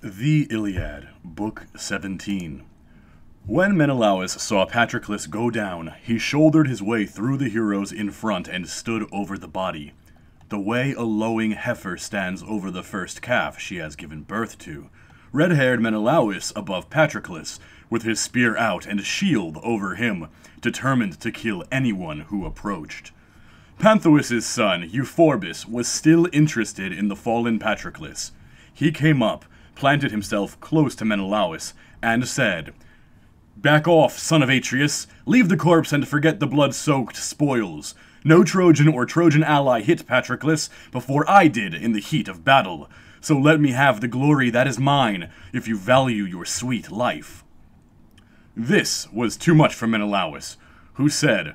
The Iliad, Book 17. When Menelaus saw Patroclus go down, he shouldered his way through the heroes in front and stood over the body. The way a lowing heifer stands over the first calf she has given birth to. Red haired Menelaus above Patroclus, with his spear out and shield over him, determined to kill anyone who approached. Panthous' son, Euphorbus, was still interested in the fallen Patroclus. He came up, planted himself close to Menelaus, and said, Back off, son of Atreus. Leave the corpse and forget the blood soaked spoils. No Trojan or Trojan ally hit Patroclus before I did in the heat of battle. So let me have the glory that is mine, if you value your sweet life. This was too much for Menelaus, who said,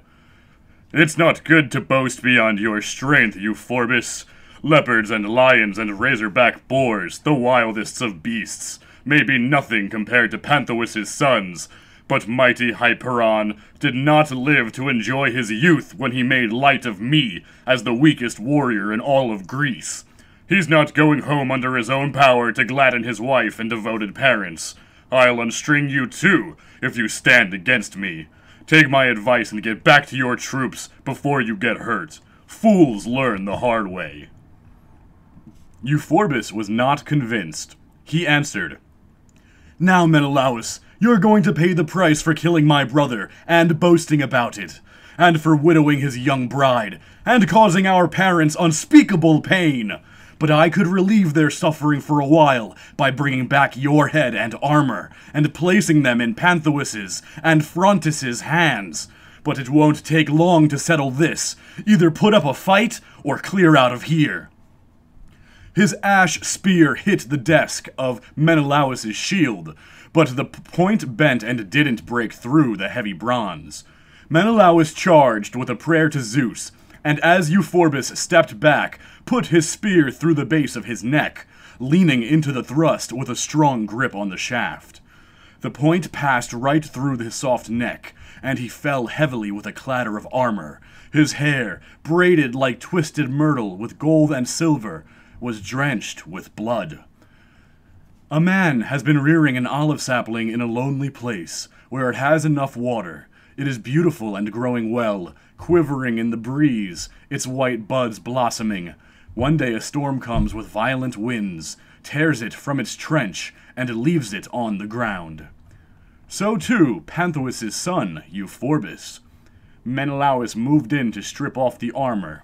It's not good to boast beyond your strength, Euphorbus. Leopards and lions and razorback boars, the wildest of beasts, may be nothing compared to Panthous' sons. But mighty Hyperenor did not live to enjoy his youth when he made light of me as the weakest warrior in all of Greece. He's not going home under his own power to gladden his wife and devoted parents. I'll unstring you too, if you stand against me. Take my advice and get back to your troops before you get hurt. Fools learn the hard way. Euphorbus was not convinced. He answered, Now, Menelaus, you're going to pay the price for killing my brother and boasting about it, and for widowing his young bride, and causing our parents unspeakable pain. But I could relieve their suffering for a while by bringing back your head and armor, and placing them in Panthous' and Phrontis' hands. But it won't take long to settle this. Either put up a fight, or clear out of here. His ash spear hit the desk of Menelaus' shield, but the point bent and didn't break through the heavy bronze. Menelaus charged with a prayer to Zeus, and as Euphorbus stepped back, put his spear through the base of his neck, leaning into the thrust with a strong grip on the shaft. The point passed right through his soft neck, and he fell heavily with a clatter of armor. His hair, braided like twisted myrtle with gold and silver, was drenched with blood. A man has been rearing an olive sapling in a lonely place, where it has enough water. It is beautiful and growing well, quivering in the breeze, its white buds blossoming. One day a storm comes with violent winds, tears it from its trench, and leaves it on the ground. So too Panthous' son, Euphorbus. Menelaus moved in to strip off the armor.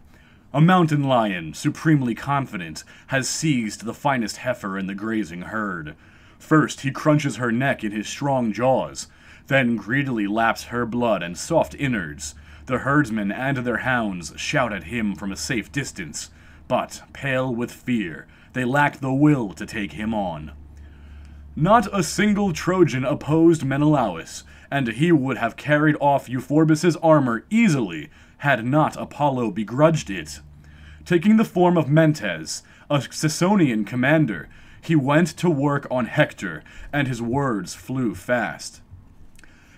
A mountain lion, supremely confident, has seized the finest heifer in the grazing herd. First, he crunches her neck in his strong jaws, then greedily laps her blood and soft innards. The herdsmen and their hounds shout at him from a safe distance, but, pale with fear, they lack the will to take him on. Not a single Trojan opposed Menelaus, and he would have carried off Euphorbus's armor easily had not Apollo begrudged it. Taking the form of Mentes, a Sicyonian commander, he went to work on Hector, and his words flew fast.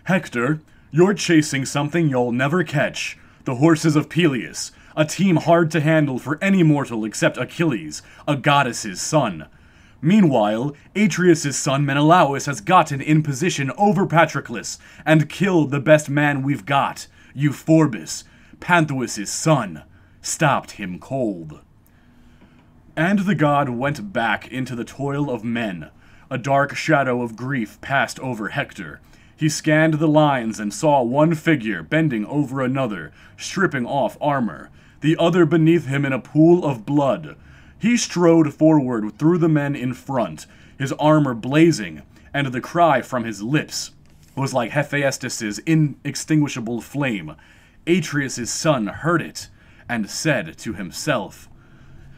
Hector, you're chasing something you'll never catch the horses of Peleus, a team hard to handle for any mortal except Achilles, a goddess's son. Meanwhile, Atreus' son Menelaus has gotten in position over Patroclus and killed the best man we've got, Euphorbus, Panthous' son, stopped him cold. And the god went back into the toil of men. A dark shadow of grief passed over Hector. He scanned the lines and saw one figure bending over another, stripping off armor, the other beneath him in a pool of blood. He strode forward through the men in front, his armor blazing, and the cry from his lips was like Hephaestus's inextinguishable flame. Atreus' son heard it and said to himself,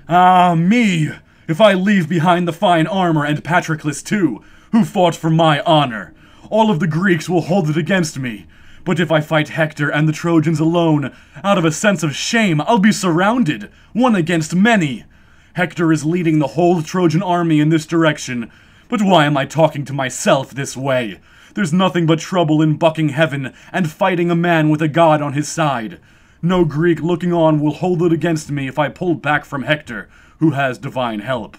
Ah, me! If I leave behind the fine armor and Patroclus too, who fought for my honor, all of the Greeks will hold it against me. But if I fight Hector and the Trojans alone, out of a sense of shame, I'll be surrounded, one against many. Hector is leading the whole Trojan army in this direction. But why am I talking to myself this way? There's nothing but trouble in bucking heaven and fighting a man with a god on his side. No Greek looking on will hold it against me if I pull back from Hector, who has divine help.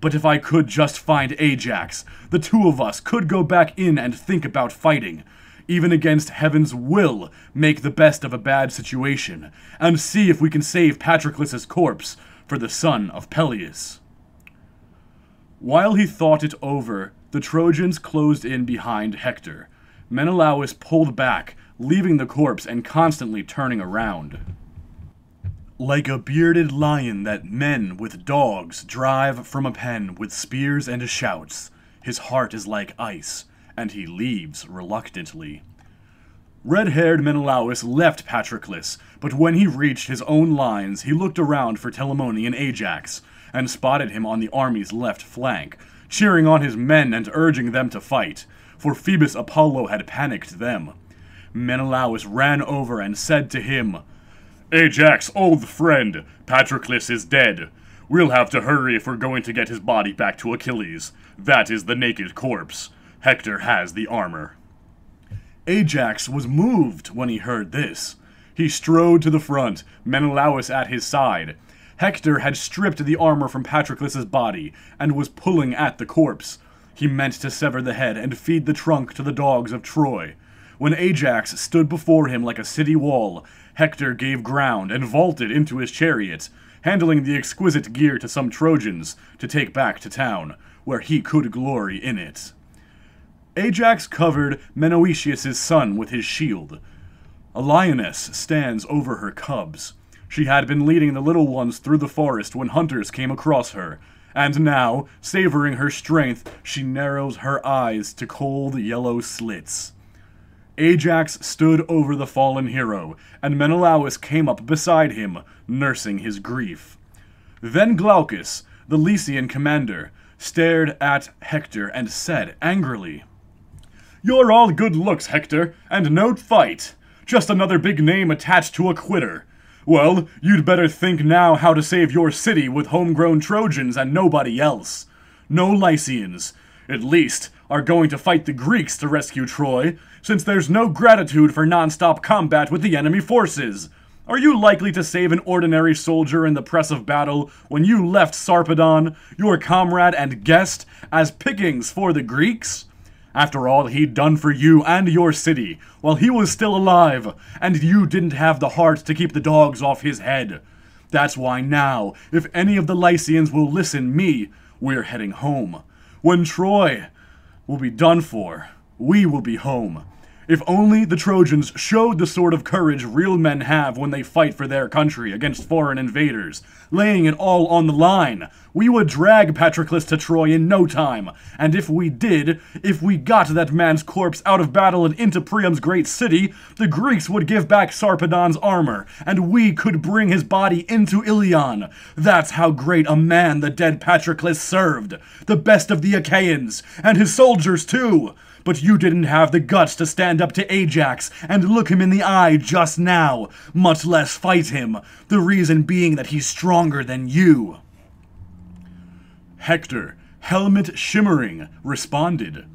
But if I could just find Ajax, the two of us could go back in and think about fighting, even against heaven's will, make the best of a bad situation, and see if we can save Patroclus's corpse for the son of Peleus. While he thought it over, the Trojans closed in behind Hector. Menelaus pulled back, leaving the corpse and constantly turning around. Like a bearded lion that men with dogs drive from a pen with spears and shouts, his heart is like ice, and he leaves reluctantly. Red haired Menelaus left Patroclus, but when he reached his own lines, he looked around for Telamonian Ajax, and spotted him on the army's left flank, cheering on his men and urging them to fight, for Phoebus Apollo had panicked them. Menelaus ran over and said to him, Ajax, old friend, Patroclus is dead. We'll have to hurry if we're going to get his body back to Achilles. That is the naked corpse. Hector has the armor. Ajax was moved when he heard this. He strode to the front, Menelaus at his side. Hector had stripped the armor from Patroclus's body and was pulling at the corpse. He meant to sever the head and feed the trunk to the dogs of Troy. When Ajax stood before him like a city wall, Hector gave ground and vaulted into his chariot, handling the exquisite gear to some Trojans to take back to town, where he could glory in it. Ajax covered Menoetius' son with his shield. A lioness stands over her cubs. She had been leading the little ones through the forest when hunters came across her, and now, savoring her strength, she narrows her eyes to cold yellow slits. Ajax stood over the fallen hero, and Menelaus came up beside him, nursing his grief. Then Glaucus, the Lycian commander, stared at Hector and said angrily, You're all good looks, Hector, and no fight. Just another big name attached to a quitter. Well, you'd better think now how to save your city with homegrown Trojans and nobody else. No Lycians, at least, are going to fight the Greeks to rescue Troy, since there's no gratitude for non-stop combat with the enemy forces. Are you likely to save an ordinary soldier in the press of battle when you left Sarpedon, your comrade and guest, as pickings for the Greeks? After all he'd done for you and your city, while he was still alive, and you didn't have the heart to keep the dogs off his head. That's why now, if any of the Lycians will listen me, we're heading home. When Troy will be done for, we will be home. If only the Trojans showed the sort of courage real men have when they fight for their country against foreign invaders, laying it all on the line, we would drag Patroclus to Troy in no time. And if we did, if we got that man's corpse out of battle and into Priam's great city, the Greeks would give back Sarpedon's armor, and we could bring his body into Ilion. That's how great a man the dead Patroclus served, the best of the Achaeans, and his soldiers too. But you didn't have the guts to stand up to Ajax and look him in the eye just now, much less fight him, the reason being that he's stronger than you. Hector, helmet shimmering, responded,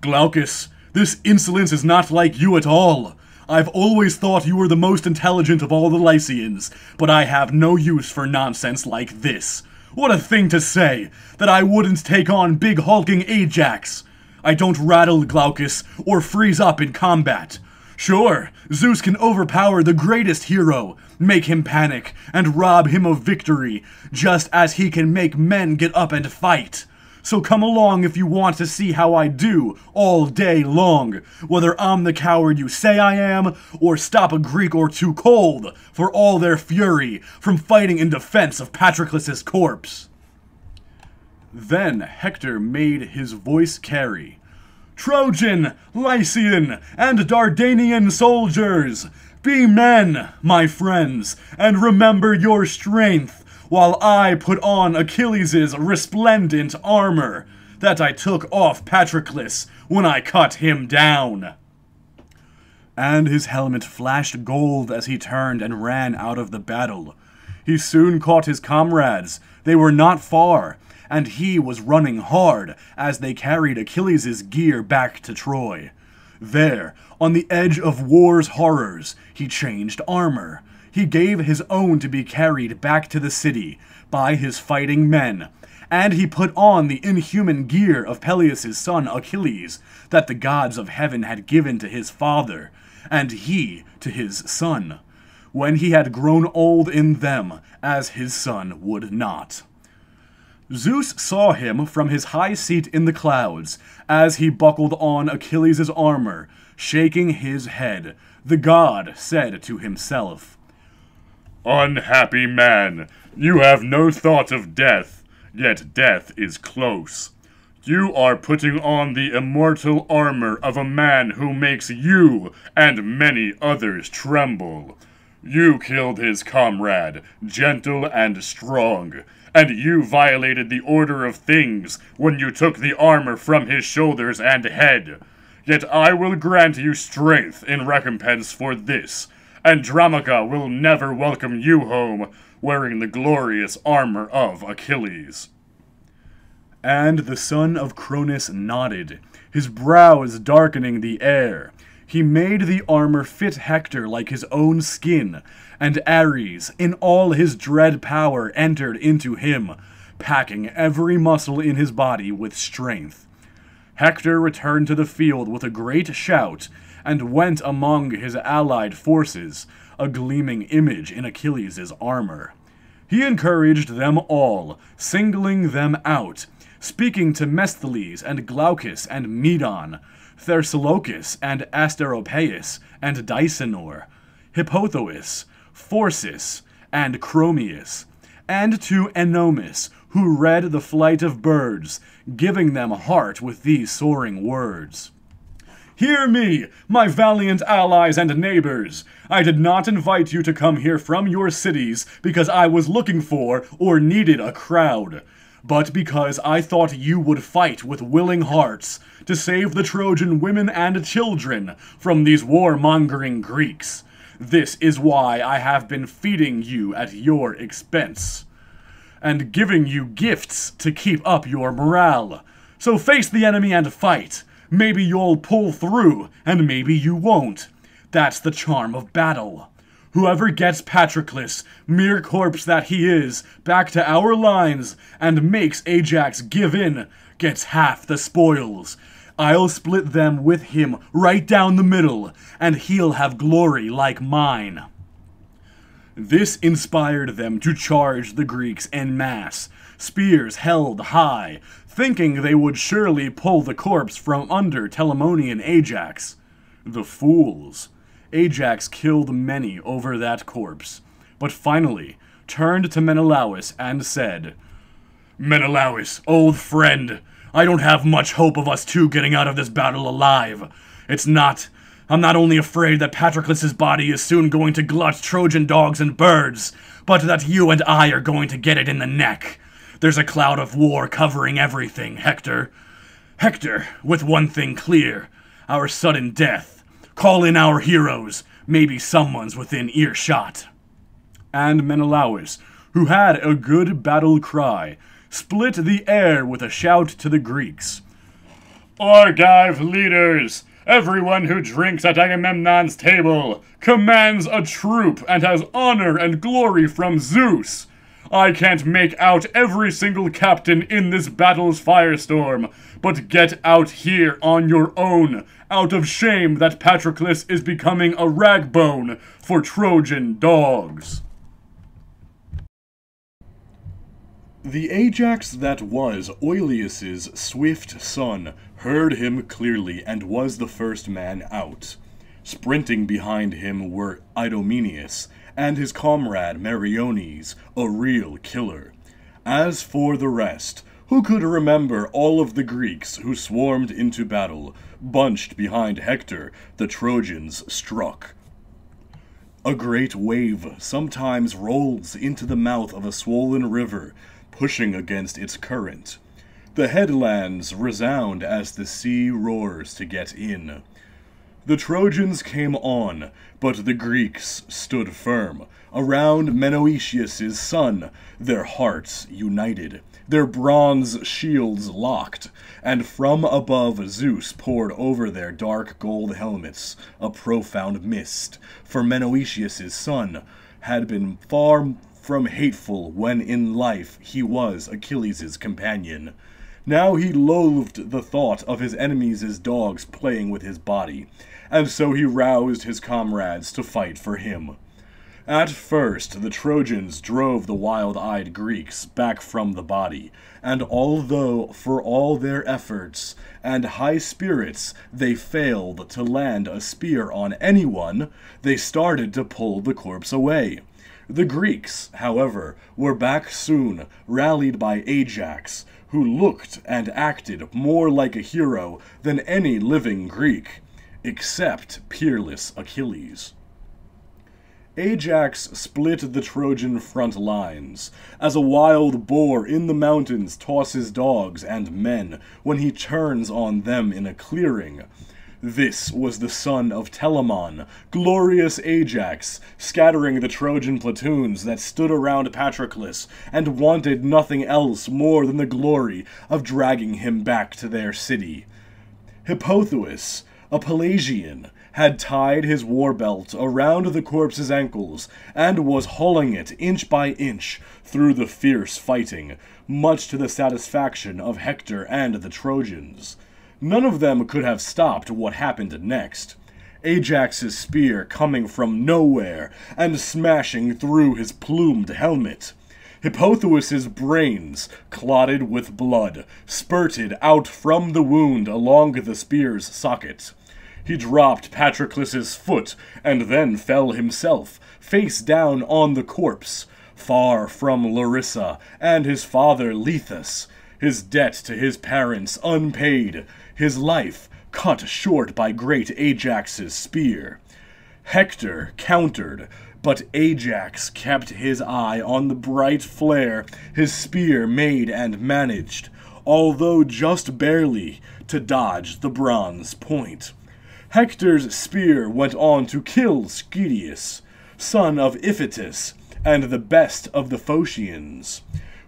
Glaucus, this insolence is not like you at all. I've always thought you were the most intelligent of all the Lycians, but I have no use for nonsense like this. What a thing to say, that I wouldn't take on big hulking Ajax. I don't rattle Glaucus or freeze up in combat. Sure, Zeus can overpower the greatest hero, make him panic, and rob him of victory, just as he can make men get up and fight. So come along if you want to see how I do all day long, whether I'm the coward you say I am, or stop a Greek or two cold, for all their fury, from fighting in defense of Patroclus' corpse. Then Hector made his voice carry. Trojan, Lycian, and Dardanian soldiers, be men, my friends, and remember your strength, while I put on Achilles' resplendent armor, that I took off Patroclus when I cut him down. And his helmet flashed gold as he turned and ran out of the battle. He soon caught his comrades. They were not far, and he was running hard as they carried Achilles' gear back to Troy. There, on the edge of war's horrors, he changed armor. He gave his own to be carried back to the city by his fighting men, and he put on the inhuman gear of Peleus' son Achilles, that the gods of heaven had given to his father, and he to his son, when he had grown old in them, as his son would not. Zeus saw him from his high seat in the clouds, as he buckled on Achilles' armor, shaking his head. The god said to himself, Unhappy man, you have no thought of death, yet death is close. You are putting on the immortal armor of a man who makes you and many others tremble. You killed his comrade, gentle and strong, and you violated the order of things when you took the armor from his shoulders and head. Yet I will grant you strength in recompense for this, Andromache will never welcome you home wearing the glorious armor of Achilles. And the son of Cronus nodded, his brows darkening the air. He made the armor fit Hector like his own skin, and Ares, in all his dread power, entered into him, packing every muscle in his body with strength. Hector returned to the field with a great shout, and went among his allied forces, a gleaming image in Achilles' armor. He encouraged them all, singling them out, speaking to Mestheles and Glaucus and Medon, Thersilochus and Asteropaeus and Deisenor, Hippothous, Phorcys, and Chromius, and to Ennomus, who read the flight of birds, giving them heart with these soaring words. Hear me, my valiant allies and neighbors. I did not invite you to come here from your cities because I was looking for or needed a crowd but because I thought you would fight with willing hearts to save the Trojan women and children from these warmongering Greeks. This is why I have been feeding you at your expense, and giving you gifts to keep up your morale. So face the enemy and fight. Maybe you'll pull through, and maybe you won't. That's the charm of battle. Whoever gets Patroclus, mere corpse that he is, back to our lines and makes Ajax give in, gets half the spoils. I'll split them with him right down the middle, and he'll have glory like mine. This inspired them to charge the Greeks en masse, spears held high, thinking they would surely pull the corpse from under Telamonian Ajax. The fools. Ajax killed many over that corpse, but finally turned to Menelaus and said, Menelaus, old friend, I don't have much hope of us two getting out of this battle alive. It's not. I'm not only afraid that Patroclus's body is soon going to glut Trojan dogs and birds, but that you and I are going to get it in the neck. There's a cloud of war covering everything, Hector. Hector, with one thing clear our sudden death. Call in our heroes. Maybe someone's within earshot. And Menelaus, who had a good battle cry, split the air with a shout to the Greeks. Argive leaders! Everyone who drinks at Agamemnon's table commands a troop and has honor and glory from Zeus. I can't make out every single captain in this battle's firestorm, but get out here on your own, out of shame that Patroclus is becoming a ragbone for Trojan dogs. The Ajax that was Oileus's swift son heard him clearly and was the first man out. Sprinting behind him were Idomeneus and his comrade Meriones, a real killer. As for the rest, who could remember all of the Greeks who swarmed into battle, bunched behind Hector, the Trojans struck? A great wave sometimes rolls into the mouth of a swollen river, pushing against its current. The headlands resound as the sea roars to get in. The Trojans came on, but the Greeks stood firm, around Menoetius' son, their hearts united, their bronze shields locked, and from above Zeus poured over their dark gold helmets a profound mist, for Menoetius' son had been far from hateful when in life he was Achilles' companion. Now he loathed the thought of his enemies' dogs playing with his body, and so he roused his comrades to fight for him. At first, the Trojans drove the wild eyed Greeks back from the body, and although, for all their efforts and high spirits, they failed to land a spear on anyone, they started to pull the corpse away. The Greeks, however, were back soon, rallied by Ajax, who looked and acted more like a hero than any living Greek, except peerless Achilles. Ajax split the Trojan front lines, as a wild boar in the mountains tosses dogs and men when he turns on them in a clearing. This was the son of Telamon, glorious Ajax, scattering the Trojan platoons that stood around Patroclus and wanted nothing else more than the glory of dragging him back to their city. Hippothous, a Pelasgian, had tied his war belt around the corpse's ankles and was hauling it inch by inch through the fierce fighting, much to the satisfaction of Hector and the Trojans. None of them could have stopped what happened next. Ajax's spear coming from nowhere and smashing through his plumed helmet. Hippothous' brains, clotted with blood, spurted out from the wound along the spear's socket. He dropped Patroclus's foot and then fell himself, face down on the corpse, far from Larissa and his father Lethus, his debt to his parents unpaid, his life cut short by great Ajax's spear. Hector countered, but Ajax kept his eye on the bright flare his spear made and managed, although just barely, to dodge the bronze point. Hector's spear went on to kill Schedius, son of Iphitus, and the best of the Phocians,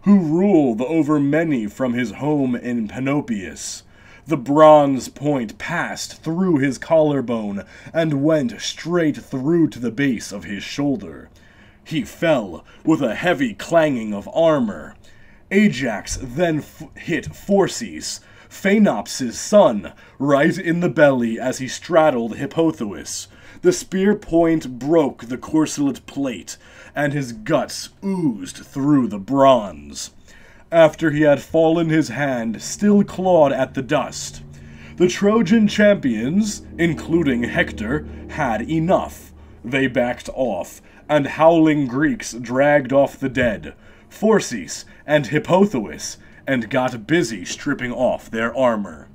who ruled over many from his home in Panopeus. The bronze point passed through his collarbone and went straight through to the base of his shoulder. He fell with a heavy clanging of armor. Ajax then hit Phorcys, Phaenops' son, right in the belly as he straddled Hippothous. The spear point broke the corselet plate, and his guts oozed through the bronze. After he had fallen, his hand still clawed at the dust. The Trojan champions, including Hector, had enough. They backed off, and howling Greeks dragged off the dead, Phorcys and Hippothous, and got busy stripping off their armor.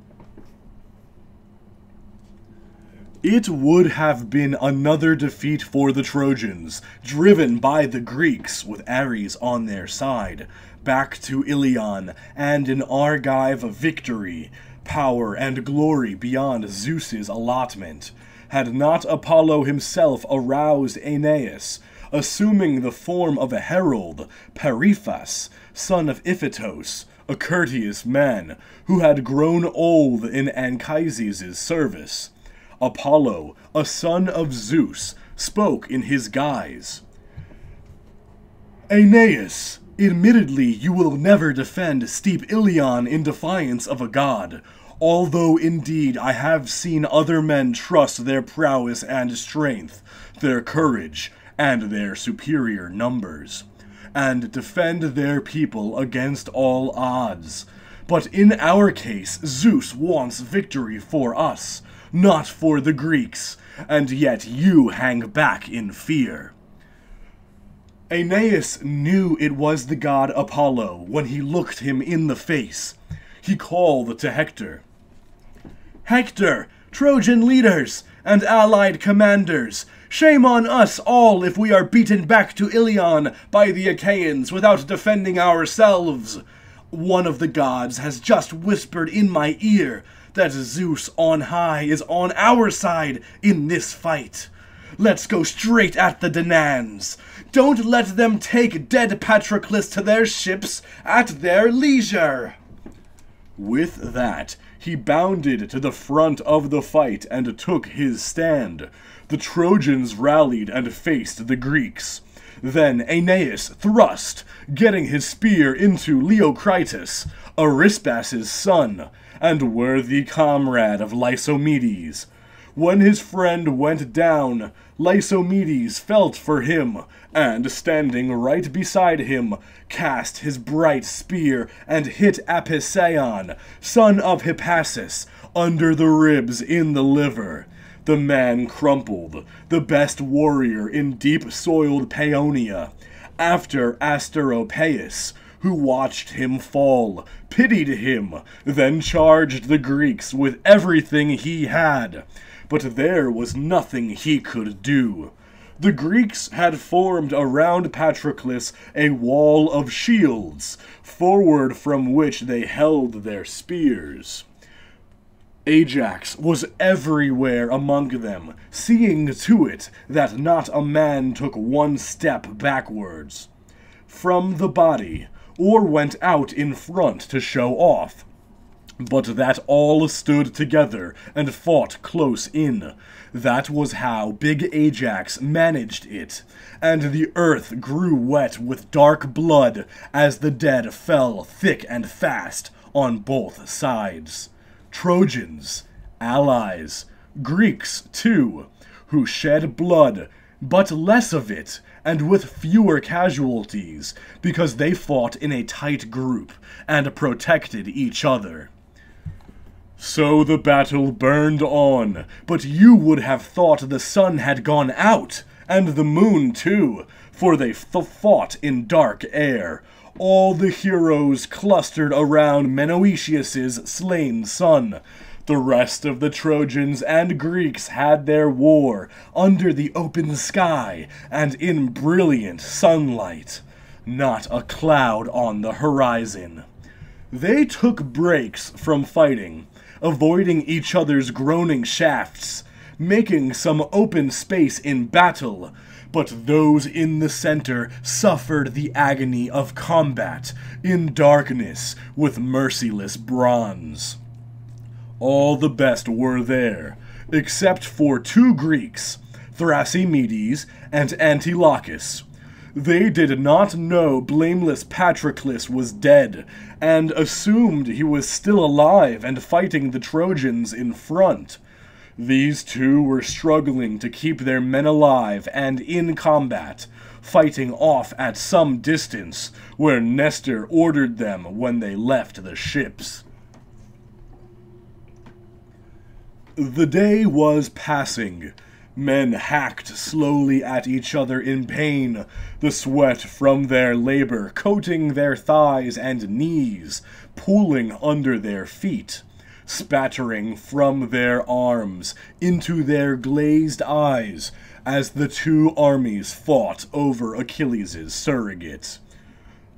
It would have been another defeat for the Trojans, driven by the Greeks with Ares on their side, back to Ilion and an Argive of victory, power and glory beyond Zeus's allotment, had not Apollo himself aroused Aeneas, assuming the form of a herald, Periphas, son of Iphitos, a courteous man who had grown old in Anchises' service. Apollo, a son of Zeus, spoke in his guise. Aeneas, admittedly you will never defend steep Ilion in defiance of a god, although indeed I have seen other men trust their prowess and strength, their courage, and their superior numbers and defend their people against all odds. But in our case, Zeus wants victory for us, not for the Greeks, and yet you hang back in fear. Aeneas knew it was the god Apollo when he looked him in the face. He called to Hector. Hector, Trojan leaders, and allied commanders, Shame on us all if we are beaten back to Ilion by the Achaeans without defending ourselves. One of the gods has just whispered in my ear that Zeus on high is on our side in this fight. Let's go straight at the Danaans. Don't let them take dead Patroclus to their ships at their leisure. With that, he bounded to the front of the fight and took his stand the Trojans rallied and faced the Greeks. Then Aeneas thrust, getting his spear into Leocritus, Arisbas's son, and worthy comrade of Lycomedes. When his friend went down, Lycomedes felt for him, and standing right beside him, cast his bright spear and hit Apisaon, son of Hippasus, under the ribs in the liver. The man crumpled, the best warrior in deep soiled Paeonia. After Asteropaeus, who watched him fall, pitied him, then charged the Greeks with everything he had. But there was nothing he could do. The Greeks had formed around Patroclus a wall of shields, forward from which they held their spears. Ajax was everywhere among them, seeing to it that not a man took one step backwards from the body, or went out in front to show off, but that all stood together and fought close in. That was how big Ajax managed it, and the earth grew wet with dark blood as the dead fell thick and fast on both sides. Trojans, allies, Greeks too, who shed blood, but less of it, and with fewer casualties, because they fought in a tight group and protected each other. So the battle burned on, but you would have thought the sun had gone out, and the moon too, for they fought in dark air. All the heroes clustered around Menoetius's slain son. The rest of the Trojans and Greeks had their war under the open sky and in brilliant sunlight. Not a cloud on the horizon. They took breaks from fighting, avoiding each other's groaning shafts, making some open space in battle, but those in the center suffered the agony of combat in darkness with merciless bronze. All the best were there, except for two Greeks, Thrasymedes and Antilochus. They did not know blameless Patroclus was dead, and assumed he was still alive and fighting the Trojans in front. These two were struggling to keep their men alive and in combat, fighting off at some distance where Nestor ordered them when they left the ships. The day was passing. Men hacked slowly at each other in pain, the sweat from their labor coating their thighs and knees, pooling under their feet, spattering from their arms into their glazed eyes as the two armies fought over Achilles' surrogate.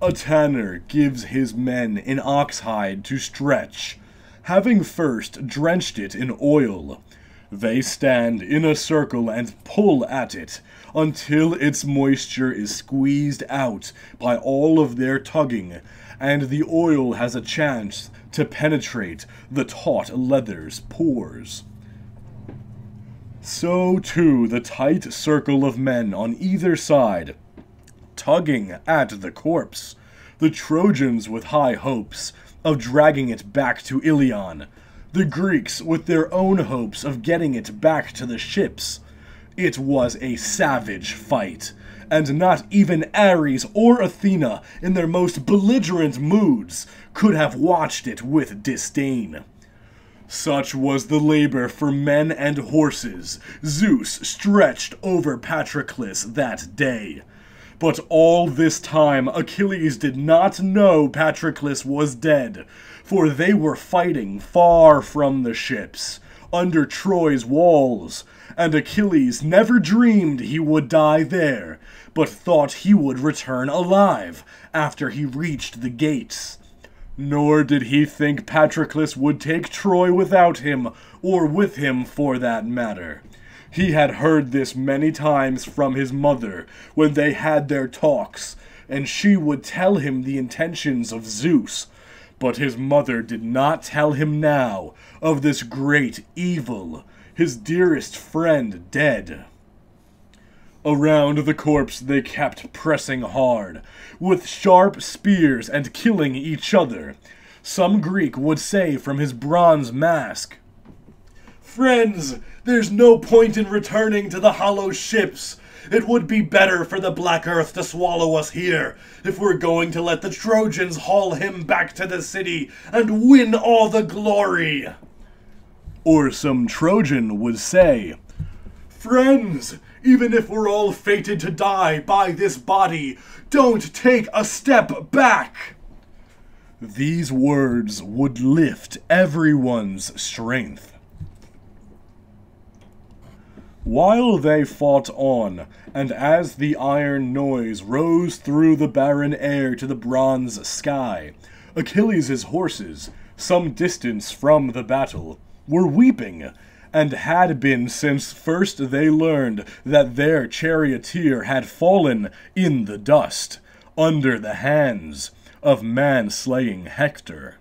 A tanner gives his men an oxhide to stretch, having first drenched it in oil. They stand in a circle and pull at it until its moisture is squeezed out by all of their tugging, and the oil has a chance to penetrate the taut leather's pores. So too the tight circle of men on either side, tugging at the corpse, the Trojans with high hopes of dragging it back to Ilion, the Greeks with their own hopes of getting it back to the ships. It was a savage fight, and not even Ares or Athena, in their most belligerent moods, could have watched it with disdain. Such was the labor for men and horses Zeus stretched over Patroclus that day. But all this time Achilles did not know Patroclus was dead, for they were fighting far from the ships, under Troy's walls, and Achilles never dreamed he would die there, but thought he would return alive after he reached the gates. Nor did he think Patroclus would take Troy without him, or with him for that matter. He had heard this many times from his mother when they had their talks, and she would tell him the intentions of Zeus. But his mother did not tell him now of this great evil, his dearest friend dead. Around the corpse they kept pressing hard, with sharp spears and killing each other. Some Greek would say from his bronze mask, Friends, there's no point in returning to the hollow ships. It would be better for the black earth to swallow us here if we're going to let the Trojans haul him back to the city and win all the glory. Or some Trojan would say, Friends, even if we're all fated to die by this body, don't take a step back. These words would lift everyone's strength. While they fought on, and as the iron noise rose through the barren air to the bronze sky, Achilles' horses, some distance from the battle, were weeping, and had been since first they learned that their charioteer had fallen in the dust, under the hands of man slaying Hector.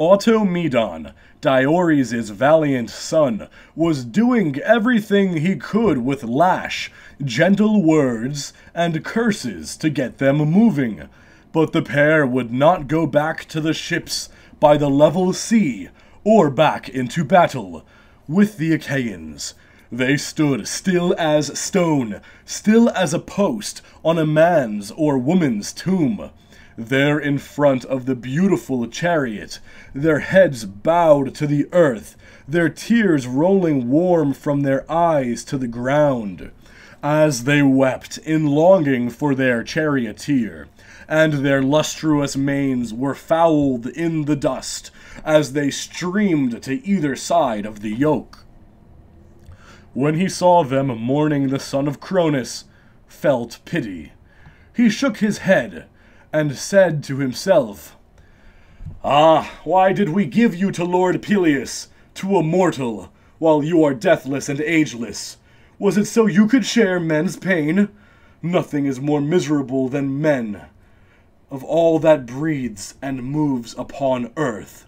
Automedon, Diores' valiant son, was doing everything he could with lash, gentle words, and curses to get them moving. But the pair would not go back to the ships by the level sea, or back into battle with the Achaeans. They stood still as stone, still as a post on a man's or woman's tomb there in front of the beautiful chariot, their heads bowed to the earth, their tears rolling warm from their eyes to the ground, as they wept in longing for their charioteer, and their lustrous manes were fouled in the dust as they streamed to either side of the yoke. When he saw them mourning the son of Cronus, felt pity. He shook his head and said to himself, Ah, why did we give you to Lord Peleus, to a mortal, while you are deathless and ageless? Was it so you could share men's pain? Nothing is more miserable than men, of all that breathes and moves upon earth.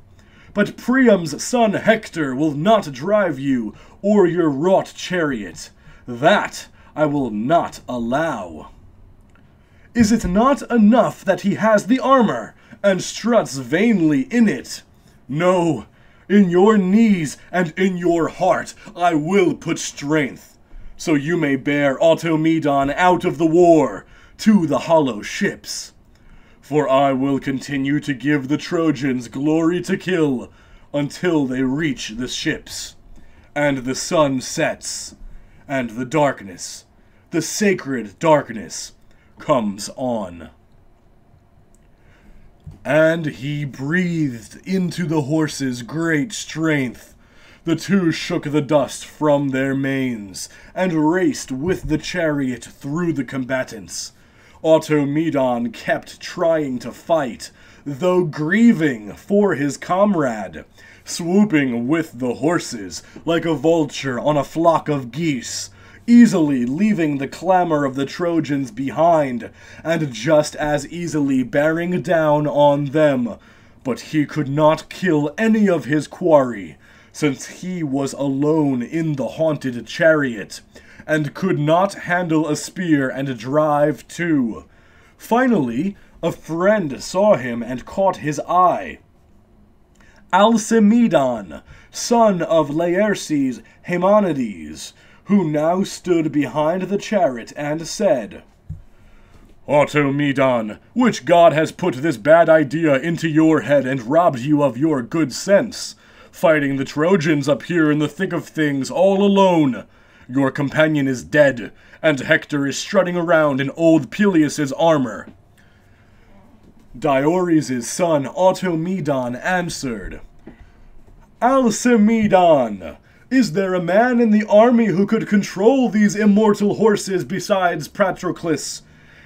But Priam's son Hector will not drive you or your wrought chariot. That I will not allow. Is it not enough that he has the armor, and struts vainly in it? No, in your knees and in your heart I will put strength, so you may bear Automedon out of the war to the hollow ships. For I will continue to give the Trojans glory to kill until they reach the ships, and the sun sets, and the darkness, the sacred darkness, comes on. And he breathed into the horses great strength. The two shook the dust from their manes, and raced with the chariot through the combatants. Automedon kept trying to fight, though grieving for his comrade, swooping with the horses like a vulture on a flock of geese, easily leaving the clamor of the Trojans behind, and just as easily bearing down on them. But he could not kill any of his quarry, since he was alone in the haunted chariot, and could not handle a spear and drive too. Finally, a friend saw him and caught his eye. Alcimedon, son of Laerces Haemonides, who now stood behind the chariot and said, Automedon, which god has put this bad idea into your head and robbed you of your good sense? Fighting the Trojans up here in the thick of things all alone. Your companion is dead, and Hector is strutting around in old Peleus' armor. Diores' son Automedon answered, Alcimedon, is there a man in the army who could control these immortal horses besides Patroclus?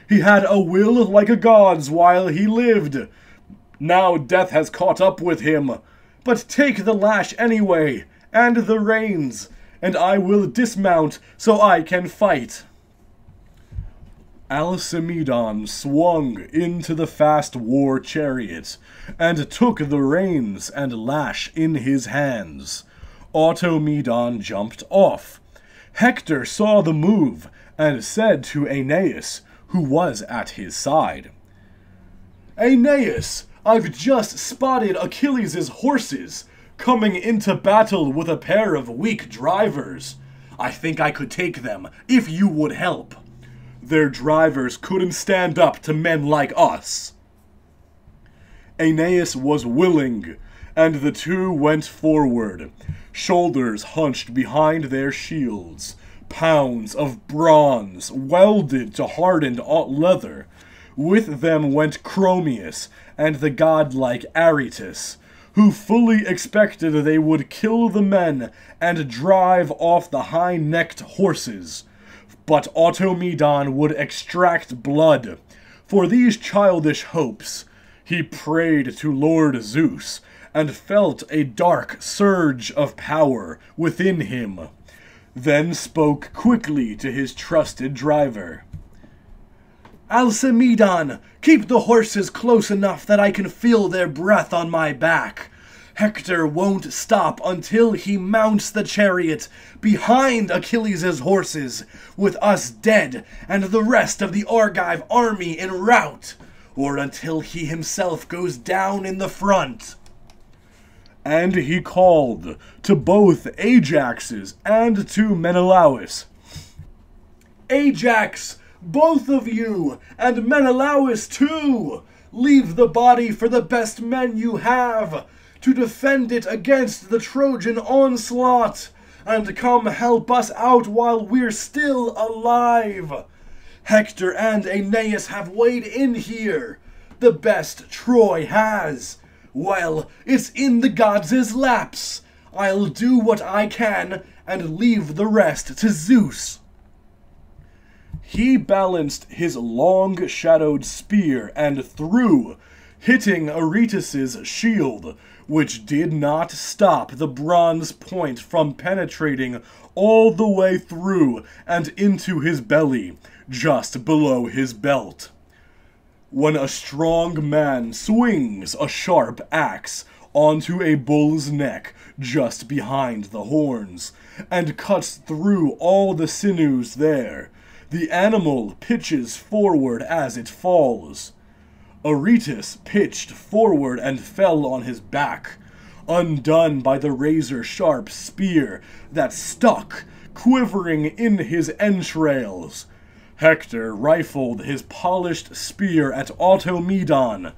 He had a will like a god's while he lived. Now death has caught up with him. But take the lash anyway, and the reins, and I will dismount so I can fight. Alcimedon swung into the fast war chariot, and took the reins and lash in his hands. Automedon jumped off. Hector saw the move and said to Aeneas, who was at his side, Aeneas, I've just spotted Achilles' horses coming into battle with a pair of weak drivers. I think I could take them if you would help. Their drivers couldn't stand up to men like us. Aeneas was willing, and the two went forward, shoulders hunched behind their shields, pounds of bronze welded to hardened leather. With them went Chromius and the godlike Aretus, who fully expected they would kill the men and drive off the high necked horses. But Automedon would extract blood. For these childish hopes, he prayed to Lord Zeus and felt a dark surge of power within him. Then spoke quickly to his trusted driver. Alcimedon, keep the horses close enough that I can feel their breath on my back. Hector won't stop until he mounts the chariot behind Achilles' horses, with us dead and the rest of the Argive army in rout, or until he himself goes down in the front. And he called to both Ajaxes and to Menelaus. Ajax, both of you, and Menelaus too! Leave the body for the best men you have, to defend it against the Trojan onslaught, and come help us out while we're still alive. Hector and Aeneas have weighed in here. The best Troy has. Well, it's in the gods' laps. I'll do what I can and leave the rest to Zeus. He balanced his long shadowed spear and threw, hitting Aretus's shield, which did not stop the bronze point from penetrating all the way through and into his belly, just below his belt. When a strong man swings a sharp axe onto a bull's neck just behind the horns, and cuts through all the sinews there, the animal pitches forward as it falls. Aretus pitched forward and fell on his back, undone by the razor sharp spear that stuck, quivering in his entrails. Hector rifled his polished spear at Automedon,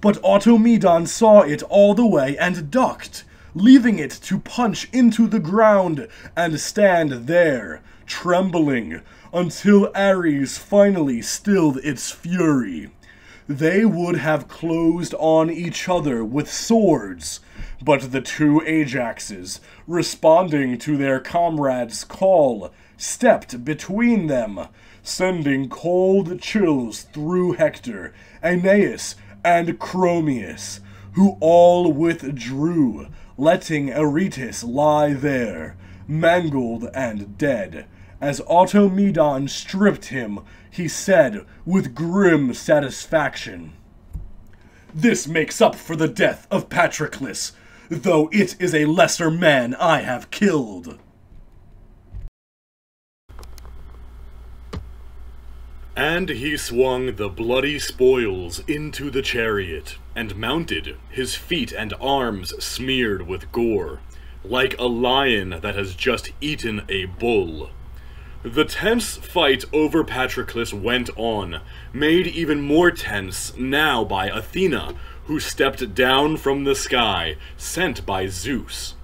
but Automedon saw it all the way and ducked, leaving it to punch into the ground and stand there, trembling, until Ares finally stilled its fury. They would have closed on each other with swords, but the two Ajaxes, responding to their comrade's call, stepped between them, sending cold chills through Hector, Aeneas, and Chromius, who all withdrew, letting Aretus lie there, mangled and dead, as Automedon stripped him, he said with grim satisfaction, This makes up for the death of Patroclus, though it is a lesser man I have killed. And he swung the bloody spoils into the chariot, and mounted, his feet and arms smeared with gore, like a lion that has just eaten a bull. The tense fight over Patroclus went on, made even more tense now by Athena, who stepped down from the sky, sent by Zeus.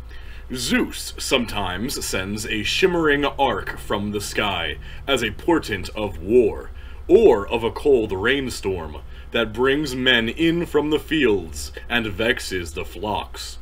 Zeus sometimes sends a shimmering arc from the sky as a portent of war, or of a cold rainstorm that brings men in from the fields and vexes the flocks.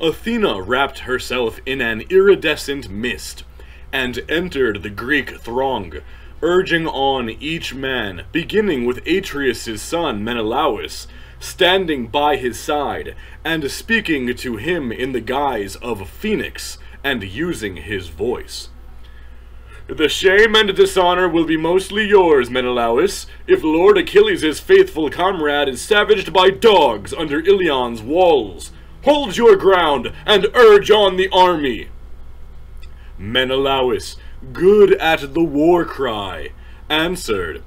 Athena wrapped herself in an iridescent mist and entered the Greek throng, urging on each man, beginning with Atreus' son Menelaus, standing by his side, and speaking to him in the guise of Phoenix, and using his voice. The shame and dishonor will be mostly yours, Menelaus, if Lord Achilles' faithful comrade is savaged by dogs under Ilion's walls. Hold your ground, and urge on the army. Menelaus, good at the war cry, answered,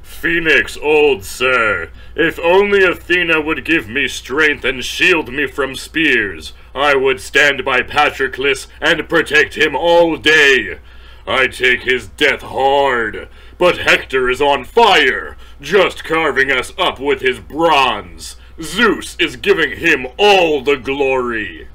Phoenix, old sir, if only Athena would give me strength and shield me from spears, I would stand by Patroclus and protect him all day. I take his death hard, but Hector is on fire, just carving us up with his bronze. Zeus is giving him all the glory.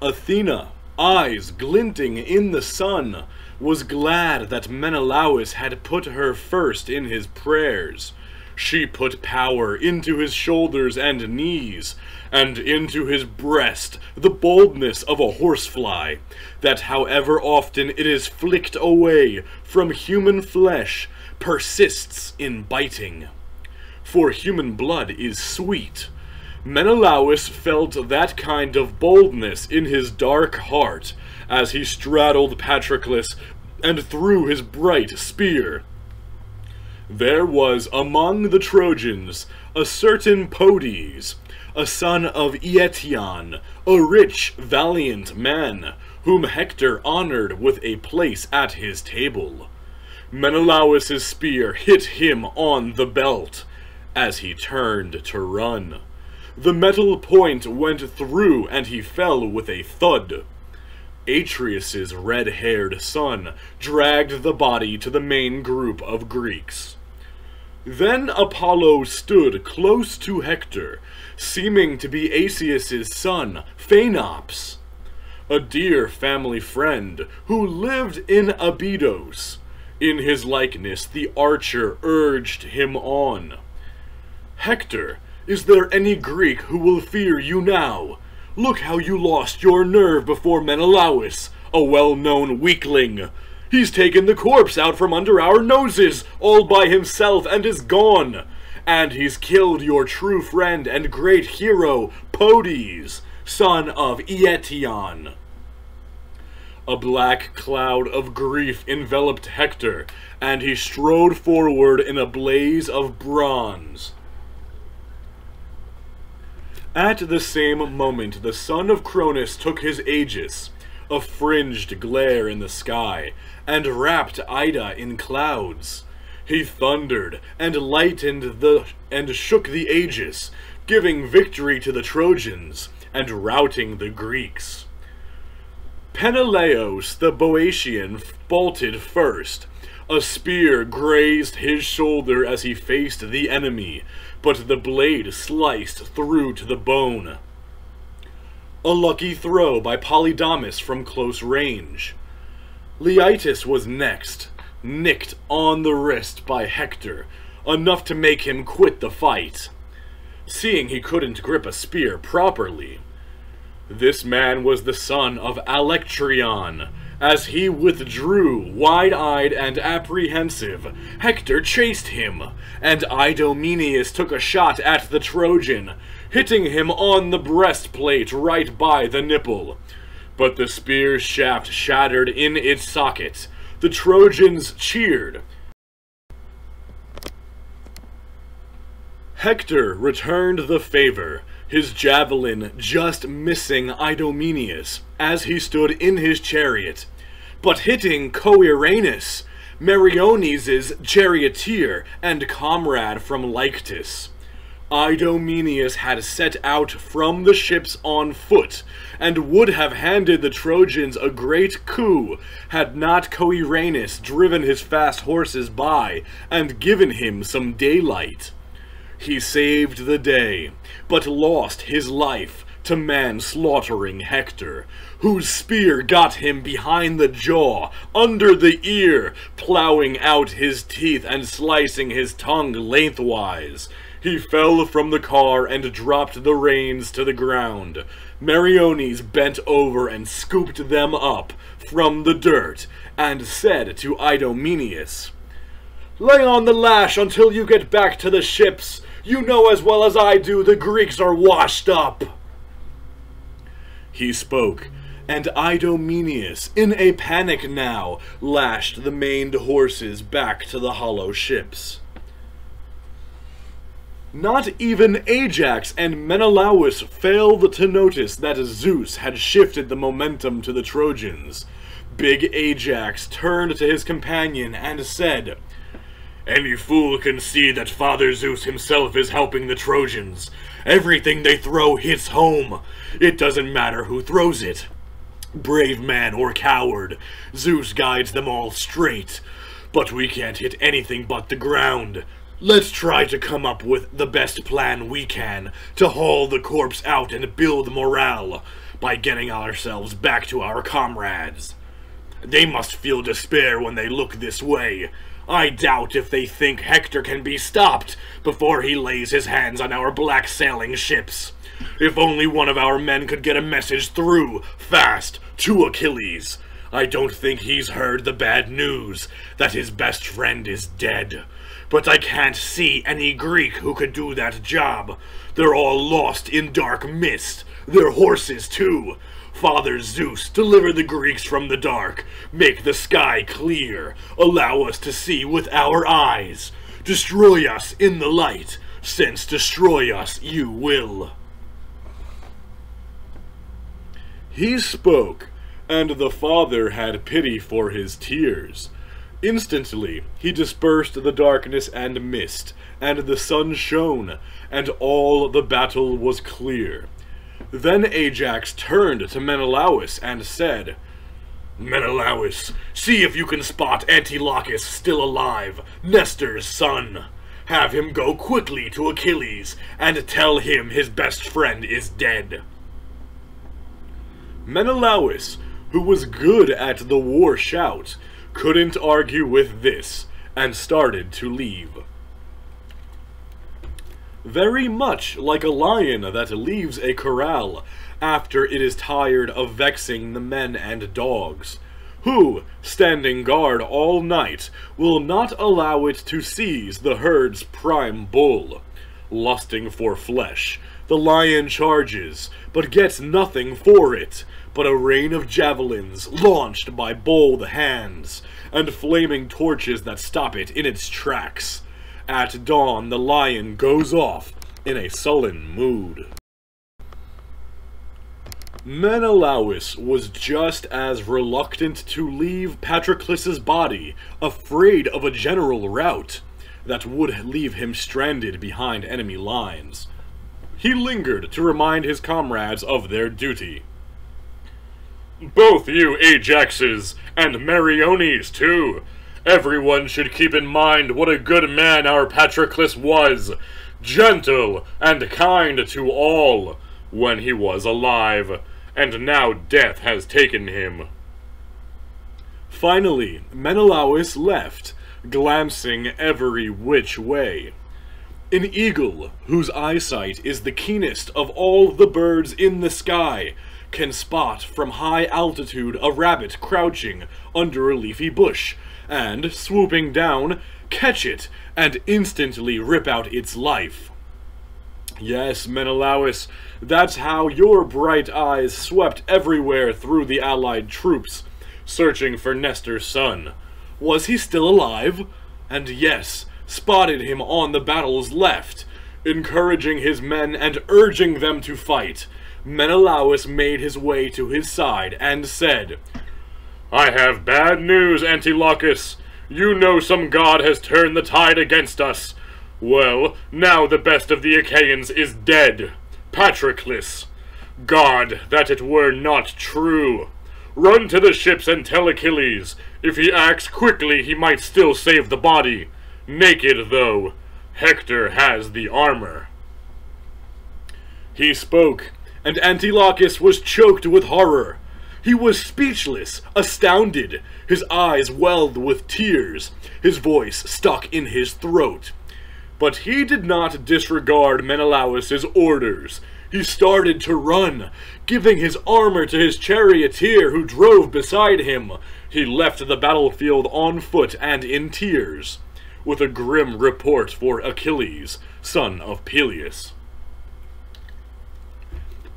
Athena, eyes glinting in the sun, was glad that Menelaus had put her first in his prayers. She put power into his shoulders and knees, and into his breast the boldness of a horsefly, that however often it is flicked away from human flesh, persists in biting. For human blood is sweet. Menelaus felt that kind of boldness in his dark heart as he straddled Patroclus and threw his bright spear. There was among the Trojans a certain Podes, a son of Eetion, a rich, valiant man, whom Hector honored with a place at his table. Menelaus's spear hit him on the belt as he turned to run. The metal point went through and he fell with a thud. Atreus's red-haired son dragged the body to the main group of Greeks. Then Apollo stood close to Hector, seeming to be Asius's son, Phaenops, a dear family friend who lived in Abydos. In his likeness, the archer urged him on. Hector, is there any Greek who will fear you now? Look how you lost your nerve before Menelaus, a well-known weakling. He's taken the corpse out from under our noses, all by himself, and is gone. And he's killed your true friend and great hero, Podes, son of Eetion. A black cloud of grief enveloped Hector, and he strode forward in a blaze of bronze. At the same moment, the son of Cronus took his aegis, a fringed glare in the sky, and wrapped Ida in clouds. He thundered and lightened the and shook the aegis, giving victory to the Trojans and routing the Greeks. Peneleos the Boeotian bolted first. A spear grazed his shoulder as he faced the enemy, but the blade sliced through to the bone. A lucky throw by Polydamas from close range. Leitus was next, nicked on the wrist by Hector, enough to make him quit the fight, seeing he couldn't grip a spear properly. This man was the son of Alectryon, as he withdrew, wide-eyed and apprehensive, Hector chased him, and Idomeneus took a shot at the Trojan, hitting him on the breastplate right by the nipple. But the spear's shaft shattered in its socket. The Trojans cheered. Hector returned the favor, his javelin just missing Idomeneus as he stood in his chariot, but hitting Coeranus, Meriones' charioteer and comrade from Lyctus. Idomeneus had set out from the ships on foot, and would have handed the Trojans a great coup had not Coeranus driven his fast horses by and given him some daylight. He saved the day, but lost his life to man-slaughtering Hector, whose spear got him behind the jaw, under the ear, plowing out his teeth and slicing his tongue lengthwise. He fell from the car and dropped the reins to the ground. Meriones bent over and scooped them up from the dirt, and said to Idomeneus, Lay on the lash until you get back to the ships. You know as well as I do the Greeks are washed up. He spoke, and Idomeneus, in a panic now, lashed the maned horses back to the hollow ships. Not even Ajax and Menelaus failed to notice that Zeus had shifted the momentum to the Trojans. Big Ajax turned to his companion and said, Any fool can see that Father Zeus himself is helping the Trojans. Everything they throw hits home. It doesn't matter who throws it. Brave man or coward, Zeus guides them all straight. But we can't hit anything but the ground. Let's try to come up with the best plan we can to haul the corpse out and build morale by getting ourselves back to our comrades. They must feel despair when they look this way. I doubt if they think Hector can be stopped before he lays his hands on our black sailing ships. If only one of our men could get a message through, fast, to Achilles. I don't think he's heard the bad news that his best friend is dead. But I can't see any Greek who could do that job. They're all lost in dark mist. Their horses, too. Father Zeus, deliver the Greeks from the dark. Make the sky clear. Allow us to see with our eyes. Destroy us in the light, since destroy us you will. He spoke, and the father had pity for his tears. Instantly he dispersed the darkness and mist, and the sun shone, and all the battle was clear. Then Ajax turned to Menelaus and said, Menelaus, see if you can spot Antilochus still alive, Nestor's son. Have him go quickly to Achilles and tell him his best friend is dead. Menelaus, who was good at the war shout, couldn't argue with this and started to leave very much like a lion that leaves a corral after it is tired of vexing the men and dogs, who, standing guard all night, will not allow it to seize the herd's prime bull. Lusting for flesh, the lion charges, but gets nothing for it, but a rain of javelins launched by bold hands, and flaming torches that stop it in its tracks. At dawn, the lion goes off in a sullen mood. Menelaus was just as reluctant to leave Patroclus's body, afraid of a general rout that would leave him stranded behind enemy lines. He lingered to remind his comrades of their duty. Both you Ajaxes, and Meriones too, Everyone should keep in mind what a good man our Patroclus was, gentle and kind to all, when he was alive, and now death has taken him. Finally, Menelaus left, glancing every which way. An eagle, whose eyesight is the keenest of all the birds in the sky, can spot from high altitude a rabbit crouching under a leafy bush, and, swooping down, catch it and instantly rip out its life. Yes, Menelaus, that's how your bright eyes swept everywhere through the allied troops, searching for Nestor's son. Was he still alive? And yes, spotted him on the battle's left, encouraging his men and urging them to fight. Menelaus made his way to his side and said, I have bad news, Antilochus. You know some god has turned the tide against us. Well, now the best of the Achaeans is dead. Patroclus. God, that it were not true. Run to the ships and tell Achilles. If he acts quickly, he might still save the body. Naked, though. Hector has the armor. He spoke, and Antilochus was choked with horror. He was speechless, astounded. His eyes welled with tears. His voice stuck in his throat. But he did not disregard Menelaus's orders. He started to run, giving his armor to his charioteer who drove beside him. He left the battlefield on foot and in tears, with a grim report for Achilles, son of Peleus.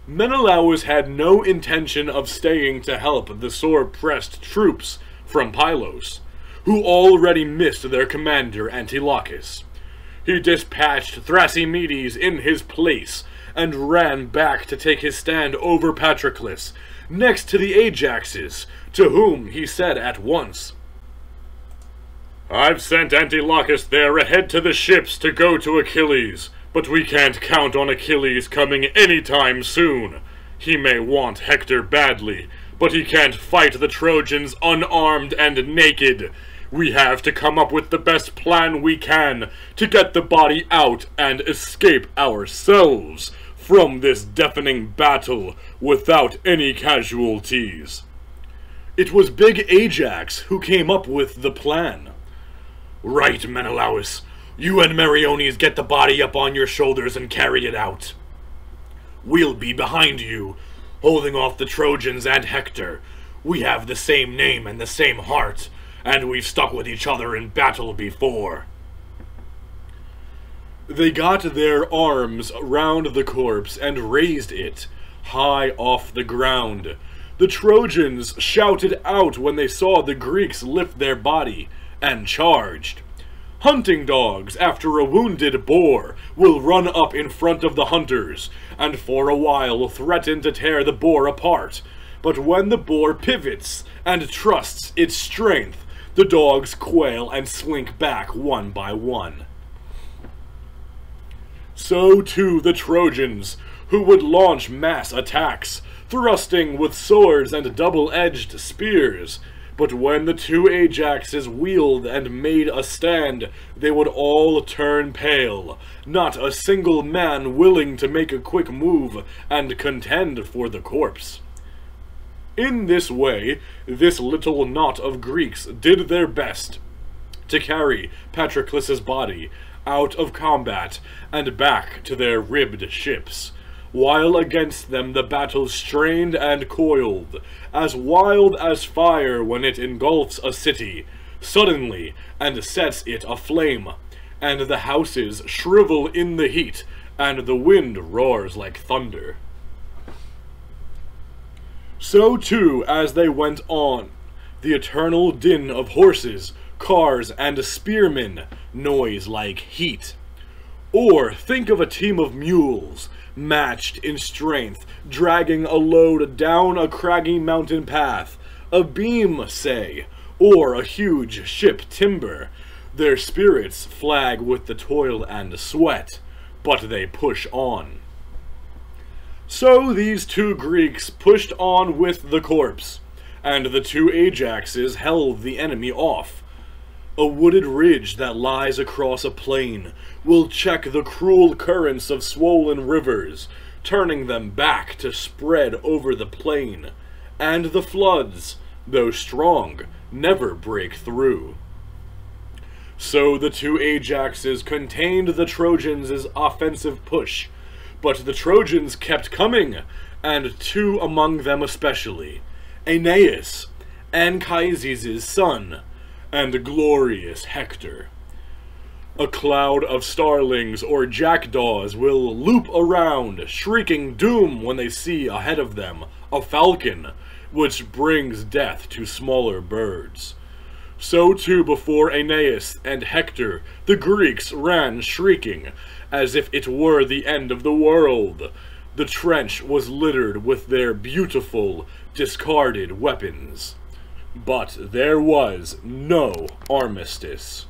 Menelaus had no intention of staying to help the sore-pressed troops from Pylos, who already missed their commander Antilochus. He dispatched Thrasymedes in his place, and ran back to take his stand over Patroclus, next to the Ajaxes, to whom he said at once, I've sent Antilochus there ahead to the ships to go to Achilles, but we can't count on Achilles coming any time soon. He may want Hector badly, but he can't fight the Trojans unarmed and naked. We have to come up with the best plan we can to get the body out and escape ourselves from this deafening battle without any casualties. It was Big Ajax who came up with the plan. Right, Menelaus. You and Meriones get the body up on your shoulders and carry it out. We'll be behind you, holding off the Trojans and Hector. We have the same name and the same heart, and we've stuck with each other in battle before. They got their arms round the corpse and raised it high off the ground. The Trojans shouted out when they saw the Greeks lift their body and charged. Hunting dogs, after a wounded boar, will run up in front of the hunters, and for a while threaten to tear the boar apart. But when the boar pivots and trusts its strength, the dogs quail and slink back one by one. So too the Trojans, who would launch mass attacks, thrusting with swords and double-edged spears. But when the two Ajaxes wheeled and made a stand, they would all turn pale, not a single man willing to make a quick move and contend for the corpse. In this way, this little knot of Greeks did their best to carry Patroclus's body out of combat and back to their ribbed ships, while against them the battle strained and coiled, as wild as fire when it engulfs a city, suddenly, and sets it aflame, and the houses shrivel in the heat, and the wind roars like thunder. So too, as they went on, the eternal din of horses, cars, and spearmen, noise like heat. Or think of a team of mules, matched in strength, dragging a load down a craggy mountain path, a beam, say, or a huge ship timber. Their spirits flag with the toil and sweat, but they push on. So these two Greeks pushed on with the corpse, and the two Ajaxes held the enemy off. A wooded ridge that lies across a plain will check the cruel currents of swollen rivers, turning them back to spread over the plain, and the floods, though strong, never break through. So the two Ajaxes contained the Trojans' offensive push, but the Trojans kept coming, and two among them especially, Aeneas, Anchises' son, and glorious Hector. A cloud of starlings or jackdaws will loop around, shrieking doom when they see ahead of them a falcon, which brings death to smaller birds. So too before Aeneas and Hector, the Greeks ran shrieking, as if it were the end of the world. The trench was littered with their beautiful, discarded weapons. But there was no armistice.